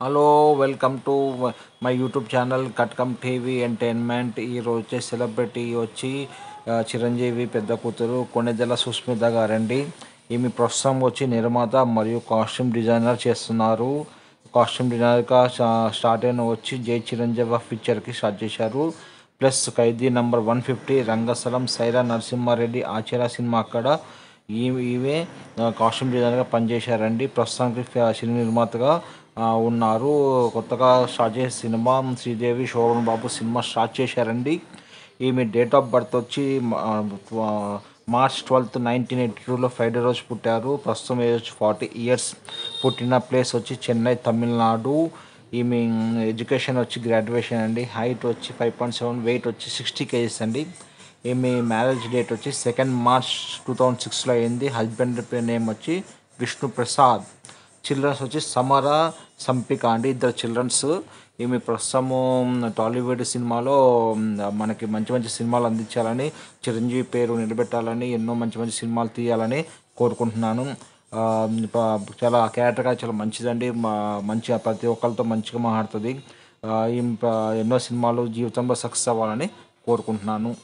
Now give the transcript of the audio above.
Hello welcome to my YouTube channel కట్కమ్ TV entertainment ఈరోజు వచ్చే celebrity వచ్చి చిరంజీవి పెద్ద కూతురు కొనెదెల సుస్మిత గారండి. ఈమె ప్రస్తుతం వచ్చి నిర్మాత మరియు కాస్ట్యూమ్ డిజైనర్ చేస్తున్నారు. కాస్ట్యూమ్ డిజైనర్గా స్టార్ట్ అయిన వచ్చి జై చిరంజీవి పిక్చర్కి స్టార్ట్ చేశారు. Plus Khaidi number one fifty Rangasthalam Sye Raa Narasimha Reddy Acharya cinema అక్కడ ఈ ఈమె కాస్ట్యూమ్ డిజైనర్గా పనిచేశారండి. ప్రస్తుతానికి సినీ నిర్మాతగా ఉన్నారు. కొత్తగా స్టార్ట్ చేసే cinema Sridevi Sobhan Babu cinema start చేశారండి. ఈమె డేట్ ఆఫ్ బర్త్ వచ్చి మార్చ్ ట్వెల్త్ నైన్టీన్ ఎయిటీ టూలో ఫ్రైడే రోజు పుట్టారు. ప్రస్తుతం ఏజ్ వచ్చి ఫార్టీ ఇయర్స్. పుట్టిన ప్లేస్ వచ్చి చెన్నై తమిళనాడు. ఈమె ఎడ్యుకేషన్ వచ్చి గ్రాడ్యుయేషన్ అండి. హైట్ వచ్చి ఫైవ్ పాయింట్ సెవెన్ వెయిట్ వచ్చి సిక్స్టీ కేజీస్ అండి. ఈమె మ్యారేజ్ డేట్ వచ్చి సెకండ్ మార్చ్ టూ థౌజండ్ సిక్స్లో అయింది. హస్బెండ్ పేరు నేమ్ వచ్చి విష్ణు ప్రసాద్ చిల్డ్రన్స్ వచ్చి సమర సంపిక అండి ఇద్దరు చిల్డ్రన్స్. ఈమె ప్రస్తుతము టాలీవుడ్ సినిమాలో మనకి మంచి మంచి సినిమాలు అందించాలని చిరంజీవి పేరు నిలబెట్టాలని ఎన్నో మంచి మంచి సినిమాలు తీయాలని కోరుకుంటున్నాను. చాలా క్యారెక్టర్గా చాలా మంచిదండి. మా- మంచిగా ప్రతి ఒక్కరితో మంచిగా మాట్లాడుతుంది. ఎన్నో సినిమాలు జీవితంలో సక్సెస్ అవ్వాలని కోరుకుంటున్నాను.